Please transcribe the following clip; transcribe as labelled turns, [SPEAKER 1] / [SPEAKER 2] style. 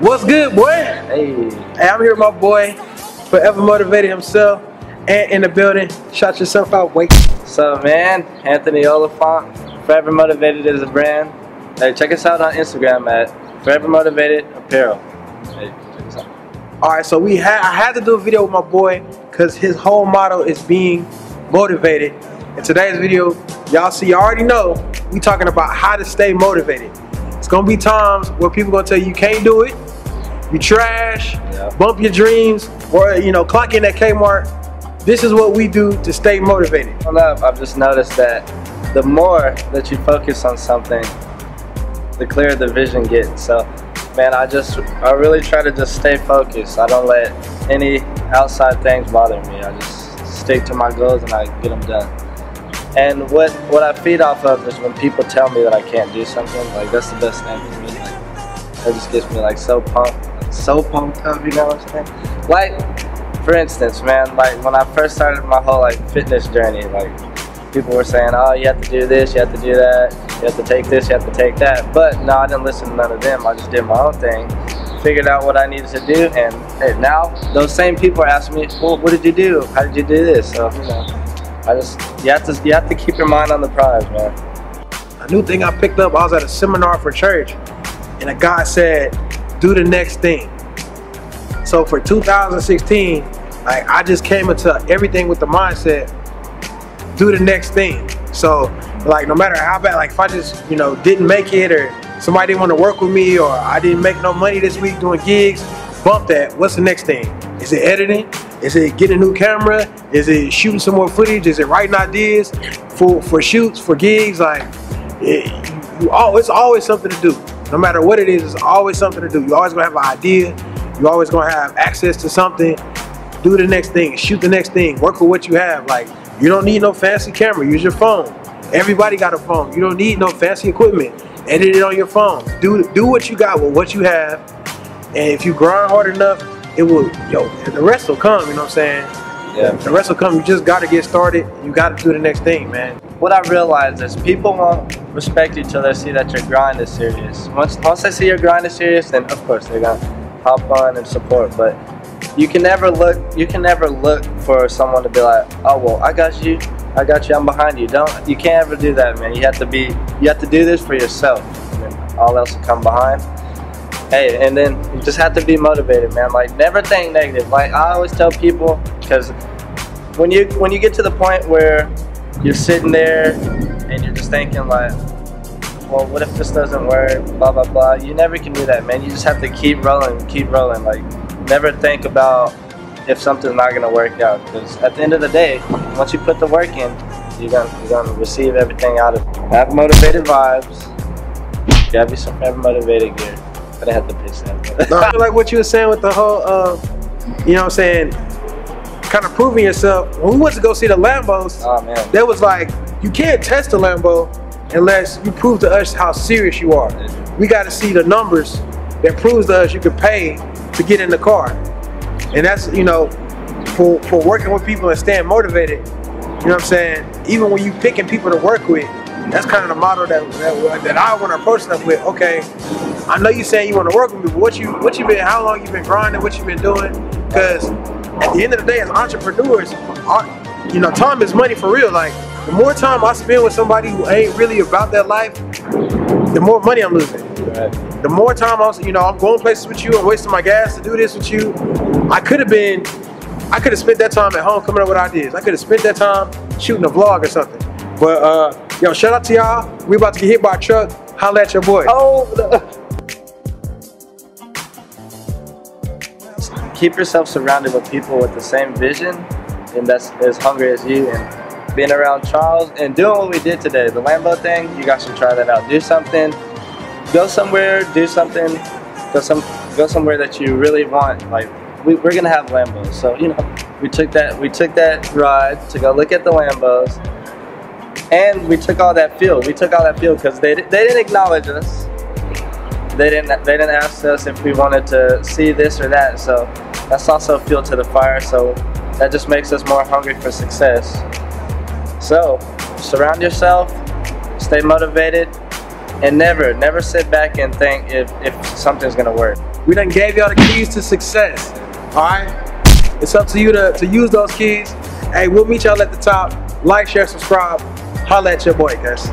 [SPEAKER 1] What's good, boy?
[SPEAKER 2] Hey.
[SPEAKER 1] Hey, I'm here with my boy, Forever Motivated himself, and in the building. Shout yourself out, wait.
[SPEAKER 2] What's up, man? Anthony Oliphant. Forever Motivated is a brand. Hey, check us out on Instagram at Forever Motivated Apparel. Hey, check us out.
[SPEAKER 1] All right, so we had I had to do a video with my boy because his whole motto is being motivated. In today's video, y'all see, you already know, we talking about how to stay motivated. It's gonna be times where people gonna tell you you can't do it, you trash,
[SPEAKER 2] Yeah.
[SPEAKER 1] bump your dreams, or you know, clock in at Kmart. This is what we do to stay motivated.
[SPEAKER 2] Up, I've just noticed that the more that you focus on something, the clearer the vision gets. So, man, I just, I really try to just stay focused. I don't let any outside things bother me. I just stick to my goals and I get them done. And what what I feed off of is when people tell me that I can't do something. Like that's the best thing for me. Like that just gets me like so pumped, so pumped up. You know what I'm saying? Like for instance, man, like when I first started my whole like fitness journey, like people were saying, oh, you have to do this, you have to do that, you have to take this, you have to take that. But no, I didn't listen to none of them. I just did my own thing, figured out what I needed to do, and hey, now those same people are asking me, well, what did you do? How did you do this? So you know, I just you have to you have to keep your mind on the prize, man.
[SPEAKER 1] A new thing I picked up, I was at a seminar for church, and a guy said, do the next thing. So for 2016, like I just came into everything with the mindset, do the next thing. So like no matter how bad, like if I just, you know, didn't make it or somebody didn't want to work with me or I didn't make no money this week doing gigs, bump that. What's the next thing? Is it editing? Is it getting a new camera? Is it shooting some more footage? Is it writing ideas for, for shoots, for gigs? Like it, you, all, it's always something to do. No matter what it is, it's always something to do. You're always gonna have an idea. You're always gonna have access to something. Do the next thing. Shoot the next thing. Work with what you have. Like you don't need no fancy camera. Use your phone. Everybody got a phone. You don't need no fancy equipment. Edit it on your phone. Do do what you got with what you have. And if you grind hard enough, it will. Yo, the rest will come. You know what I'm saying?
[SPEAKER 2] Yeah.
[SPEAKER 1] The rest will come. You just got to get started. You got to do the next thing, man.
[SPEAKER 2] What I realized is people won't respect you till they see that your grind is serious. Once once they see your grind is serious, then of course they're gonna hop on and support. But you can never look you can never look for someone to be like, oh well, I got you, I got you, I'm behind you. Don't you can't ever do that, man. You have to be you have to do this for yourself, and then all else will come behind. Hey, and then you just have to be motivated, man. Like never think negative. Like I always tell people, because when you when you get to the point where you're sitting there and you're just thinking like, well, what if this doesn't work? Blah blah blah. You never can do that, man. You just have to keep rolling, keep rolling. Like, never think about if something's not gonna work out. Because at the end of the day, once you put the work in, you're gonna you're gonna receive everything out of it. Have motivated vibes. Grab you some forever motivated gear. But I have to pitch that.
[SPEAKER 1] No, I feel like what you were saying with the whole, uh, you know what I'm saying, kind of proving yourself. When we went to go see the Lambos,
[SPEAKER 2] oh man.
[SPEAKER 1] was like, you can't test the Lambo unless you prove to us how serious you are. We got to see the numbers that proves to us you can pay to get in the car. And that's, you know, for, for working with people and staying motivated, you know what I'm saying? Even when you picking people to work with, that's kind of the model that, that, that I want to approach stuff with. Okay, I know you saying you want to work with me, but what you what you been, how long you been grinding, what you been doing? Because at the end of the day, as entrepreneurs, you know, time is money for real. Like the more time I spend with somebody who ain't really about that life, the more money I'm losing.
[SPEAKER 2] Right.
[SPEAKER 1] The more time I'm, you know, I'm going places with you, I'm wasting my gas to do this with you. I could have been, I could have spent that time at home coming up with ideas. I could have spent that time shooting a vlog or something. But uh, yo, shout out to y'all. We about to get hit by a truck. Holla at your boy.
[SPEAKER 2] Oh. Keep yourself surrounded with people with the same vision and that's as hungry as you. And being around Charles and doing what we did today, the Lambo thing, you guys should try that out. Do something. Go somewhere. Do something. Go some. Go somewhere that you really want. Like we, we're gonna have Lambos, so you know we took that we took that ride to go look at the Lambos, and we took all that fuel. We took all that fuel because they they didn't acknowledge us they didn't they didn't ask us if we wanted to see this or that so that's also fuel to the fire so that just makes us more hungry for success so surround yourself stay motivated and never never sit back and think if, if something's gonna work
[SPEAKER 1] We done gave y'all the keys to success. Alright? It's up to you to, to use those keys. Hey, we'll meet y'all at the top. Like, share, subscribe. Holla at your boy, guys.